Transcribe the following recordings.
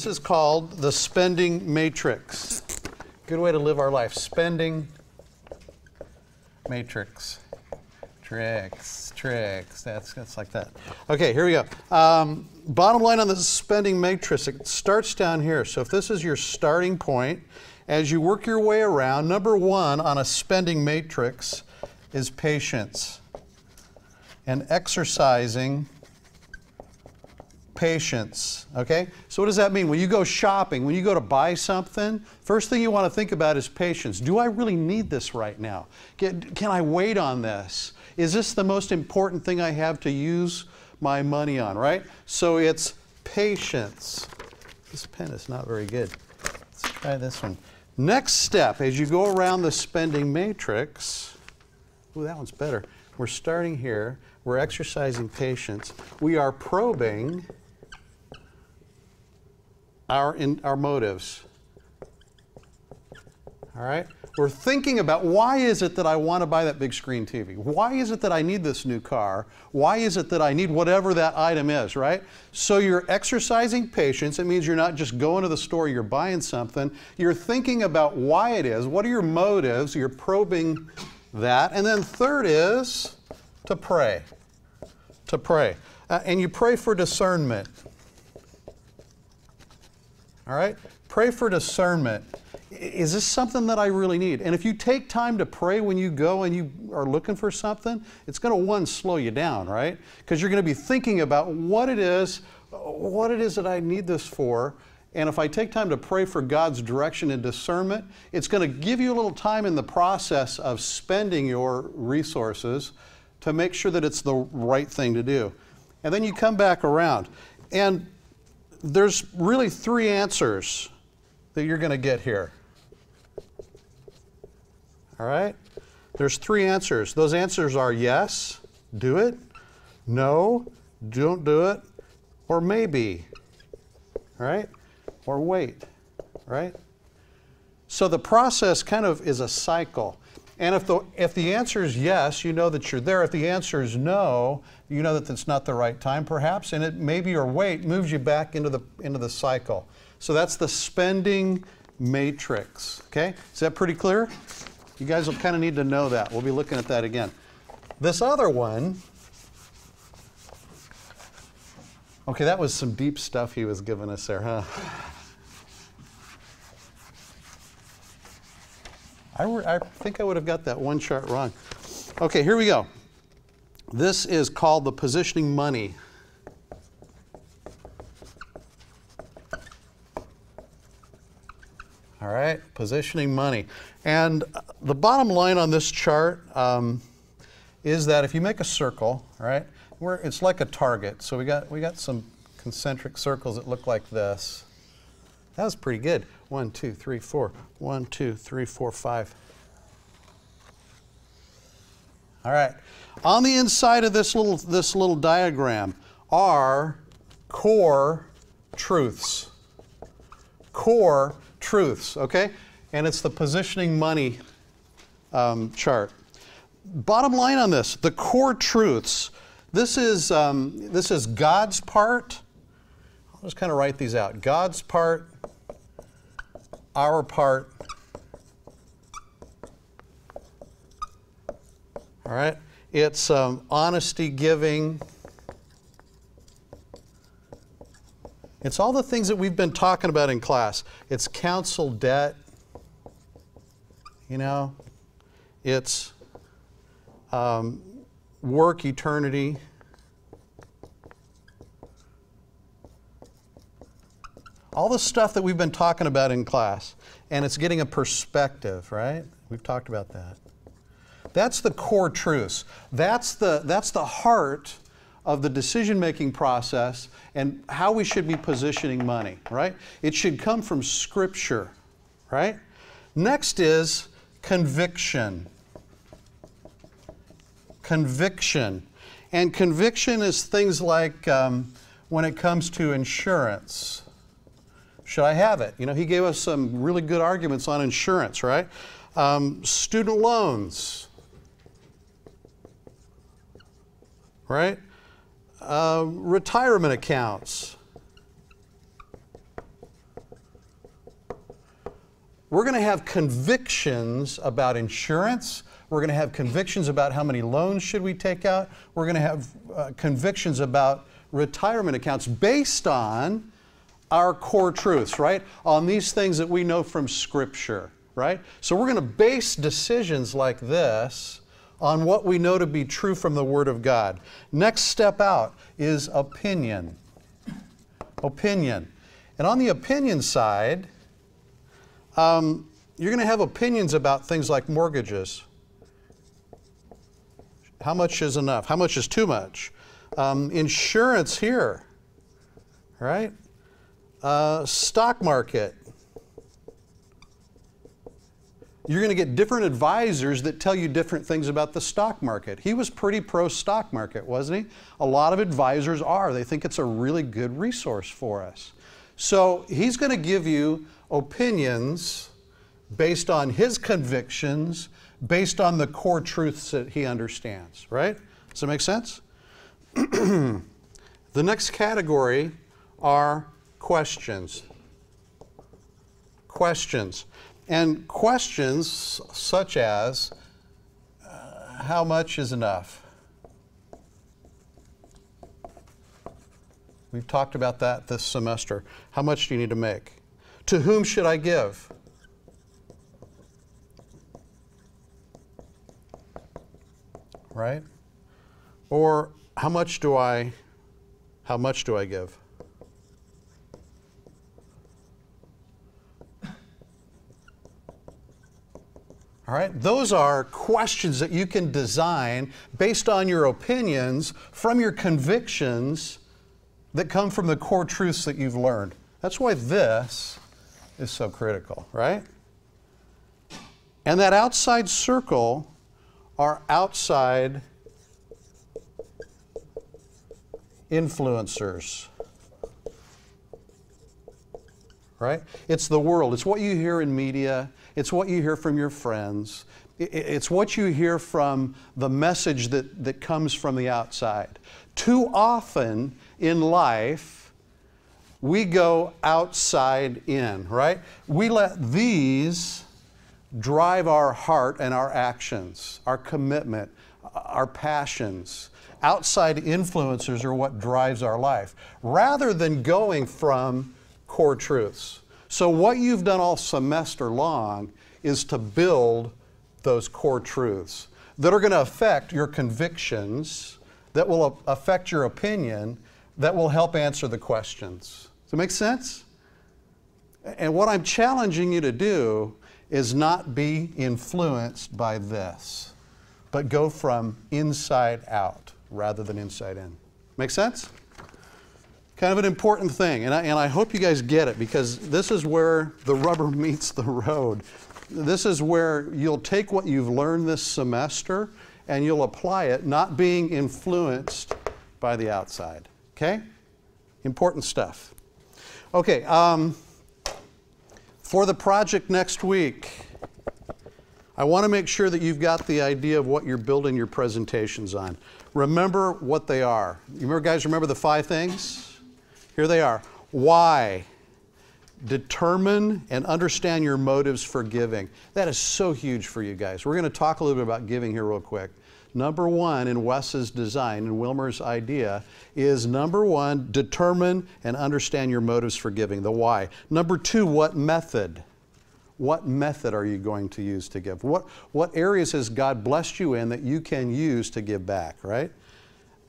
This is called the spending matrix. Good way to live our life. Spending matrix. Tricks, tricks. That's, that's like that. Okay, here we go. Um, bottom line on the spending matrix, it starts down here. So if this is your starting point, as you work your way around, number one on a spending matrix is patience and exercising patience. Okay? So, what does that mean? When you go shopping, when you go to buy something, first thing you want to think about is patience. Do I really need this right now? Can, I wait on this? Is this the most important thing I have to use my money on, right? So, it's patience. This pen is not very good. Let's try this one. Next step, as you go around the spending matrix, oh, that one's better. We're starting here. We're exercising patience. We are probing our, in, our motives. All right? We're thinking about why is it that I want to buy that big screen TV? Why is it that I need this new car? Why is it that I need whatever that item is, right? So you're exercising patience. It means you're not just going to the store, you're buying something. You're thinking about why it is. What are your motives? You're probing that. And then third is to pray. To pray. Uh, and you pray for discernment. All right? Pray for discernment. Is this something that I really need? And if you take time to pray when you go and you are looking for something, it's going to one slow you down, right? Because you're going to be thinking about what it is, what it is that I need this for. And if I take time to pray for God's direction and discernment, it's going to give you a little time in the process of spending your resources to make sure that it's the right thing to do. And then you come back around. And there's really three answers that you're going to get here. All right? There's three answers. Those answers are yes, do it, no, don't do it, or maybe. Right? Or wait. Right? So the process kind of is a cycle. And if the, if the answer is yes, you know that you're there. If the answer is no, you know that that's not the right time, perhaps, and it maybe your wait moves you back into the, into the cycle. So that's the spending matrix. Okay? Is that pretty clear? You guys will kind of need to know that. We'll be looking at that again. This other one, okay, that was some deep stuff he was giving us there, huh? I, I think I would have got that one chart wrong. Okay, here we go. This is called the positioning money. All right, positioning money. And the bottom line on this chart um, is that if you make a circle, right, where it's like a target. So we got, we got some concentric circles that look like this. That was pretty good. One, two, three, four. One, two, three, four, five. All right. On the inside of this little, this little diagram are core truths. Core truths, okay? And it's the positioning money um, chart. Bottom line on this, the core truths. This is, um, this is God's part. I'll just kind of write these out. God's part, our part. All right? It's um, honesty giving. It's all the things that we've been talking about in class. It's counsel debt. You know, it's um, work eternity. All the stuff that we've been talking about in class, and it's getting a perspective, right? We've talked about that. That's the core truths. That's the, that's the heart of the decision making process and how we should be positioning money, right? It should come from Scripture, right? Next is conviction. Conviction. And conviction is things like um, when it comes to insurance should I have it? You know, he gave us some really good arguments on insurance, right? Um, student loans, right? Uh, retirement accounts. We're going to have convictions about insurance. We're going to have convictions about how many loans should we take out. We're going to have uh, convictions about retirement accounts based on our core truths, right? On these things that we know from Scripture, right? So we're going to base decisions like this on what we know to be true from the Word of God. Next step out is opinion. Opinion. And on the opinion side, um, you're going to have opinions about things like mortgages. How much is enough? How much is too much? Um, insurance here, right? Uh, stock market. You're going to get different advisors that tell you different things about the stock market. He was pretty pro stock market, wasn't he? A lot of advisors are. They think it's a really good resource for us. So he's going to give you opinions based on his convictions, based on the core truths that he understands, right? Does that make sense? the next category are questions. Questions. And questions such as uh, how much is enough? We've talked about that this semester. How much do you need to make? To whom should I give? Right? Or how much do I how much do I give? All right, those are questions that you can design based on your opinions from your convictions that come from the core truths that you've learned. That's why this is so critical, right? And that outside circle are outside influencers. Right? It's the world. It's what you hear in media. It's what you hear from your friends. It's what you hear from the message that, that comes from the outside. Too often in life, we go outside in, right? We let these drive our heart and our actions, our commitment, our passions. Outside influencers are what drives our life, rather than going from core truths. So, what you've done all semester long is to build those core truths that are going to affect your convictions, that will affect your opinion, that will help answer the questions. Does it make sense? And what I'm challenging you to do is not be influenced by this, but go from inside out rather than inside in. Make sense? Kind of an important thing, and I, and I hope you guys get it because this is where the rubber meets the road. This is where you'll take what you've learned this semester and you'll apply it, not being influenced by the outside. Okay? Important stuff. Okay, um, for the project next week, I want to make sure that you've got the idea of what you're building your presentations on. Remember what they are. You remember, guys, remember the five things? Here they are. Why? Determine and understand your motives for giving. That is so huge for you guys. We're going to talk a little bit about giving here, real quick. Number one in Wes's design and Willmer's idea is number one, determine and understand your motives for giving, the why. Number two, what method? What method are you going to use to give? What, what areas has God blessed you in that you can use to give back, right?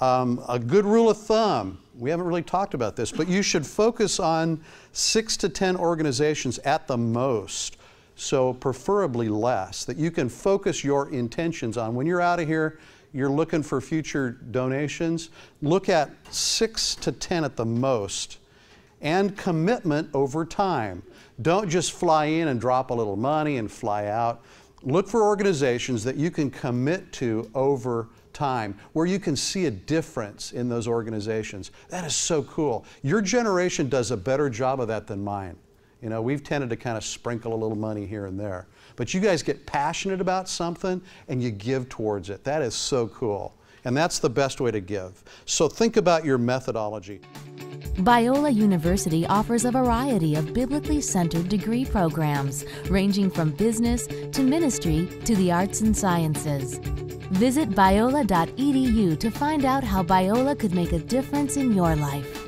Um, a good rule of thumb, we haven't really talked about this, but you should focus on six to 10 organizations at the most so preferably less, that you can focus your intentions on. When you're out of here, you're looking for future donations, look at six to 10 at the most, and commitment over time. Don't just fly in and drop a little money and fly out. Look for organizations that you can commit to over time, where you can see a difference in those organizations. That is so cool. Your generation does a better job of that than mine. You know, we've tended to kind of sprinkle a little money here and there. But you guys get passionate about something and you give towards it. That is so cool. And that's the best way to give. So think about your methodology. Biola University offers a variety of biblically centered degree programs, ranging from business to ministry to the arts and sciences. Visit biola.edu to find out how Biola could make a difference in your life.